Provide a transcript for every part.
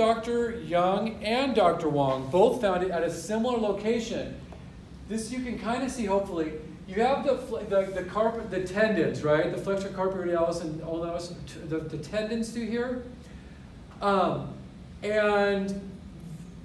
Dr. Young and Dr. Wong both found it at a similar location. This you can kind of see, hopefully. You have the, the, the, the tendons, right? The flexor carpi radialis and ulnaris, the, the tendons through here. Um, and,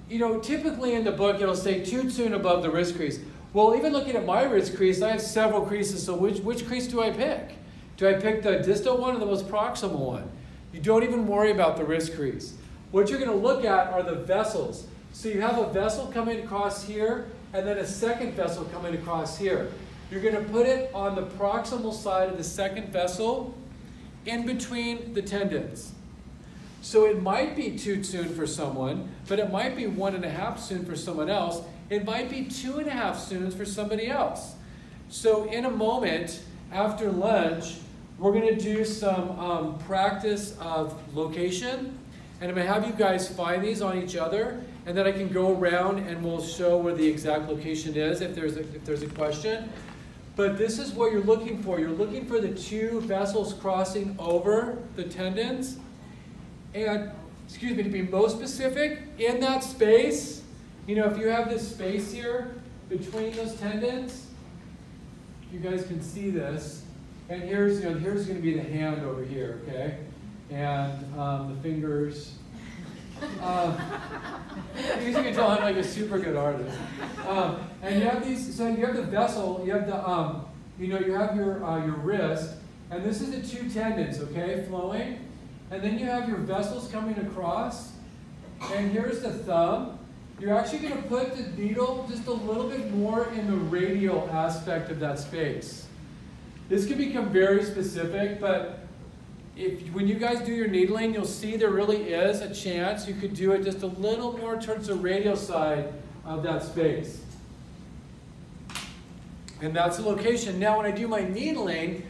you know, typically in the book, it'll say two cun above the wrist crease. Well, even looking at my wrist crease, I have several creases, so which, which crease do I pick? Do I pick the distal one or the most proximal one? You don't even worry about the wrist crease. What you're going to look at are the vessels. So you have a vessel coming across here, and then a second vessel coming across here. You're going to put it on the proximal side of the second vessel in between the tendons. So it might be two cun for someone, but it might be one and a half cun for someone else. It might be two and a half cuns for somebody else. So in a moment, after lunch, we're going to do some um, practice of location. And I'm to have you guys find these on each other. And then I can go around and we'll show where the exact location is if there's a, if there's a question. But this is what you're looking for. You're looking for the two vessels crossing over the tendons. And, excuse me, to be most specific, in that space, you know, if you have this space here between those tendons, you guys can see this, and here's, you know, here's going to be the hand over here, okay? And um, the fingers. Um, you can tell I'm like a super good artist. Um, and you have these, so you have the vessel, you have the, um, you know, you have your, uh, your wrist, and this is the two tendons, okay, flowing. And then you have your vessels coming across, and here's the thumb. You're actually going to put the needle just a little bit more in the radial aspect of that space. This can become very specific, but if when you guys do your needling, you'll see there really is a chance you could do it just a little more towards the radial side of that space. And that's the location. Now when I do my needling,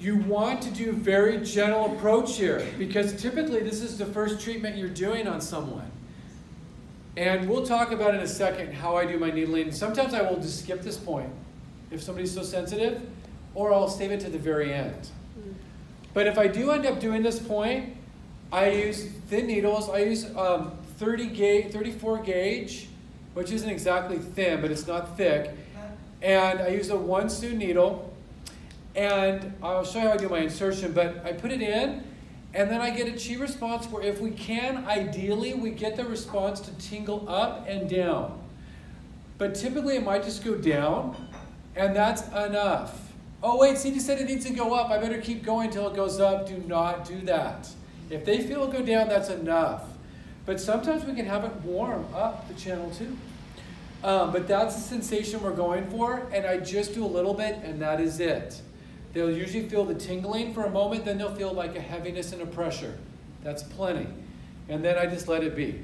you want to do very gentle approach here because typically this is the first treatment you're doing on someone. And we'll talk about in a second how I do my needling. Sometimes I will just skip this point if somebody's so sensitive, or I'll save it to the very end. Mm. But if I do end up doing this point, I use thin needles. I use um, 30 gauge, 34 gauge, which isn't exactly thin, but it's not thick. And I use a one cun needle. And I'll show you how I do my insertion, but I put it in, and then I get a chi response where if we can, ideally, we get the response to tingle up and down. But typically it might just go down, and that's enough. Oh, wait, Cindy said it needs to go up. I better keep going until it goes up. Do not do that. If they feel it go down, that's enough. But sometimes we can have it warm up the channel too. Um, but that's the sensation we're going for, and I just do a little bit, and that is it. They'll usually feel the tingling for a moment, then they'll feel like a heaviness and a pressure. That's plenty. And then I just let it be.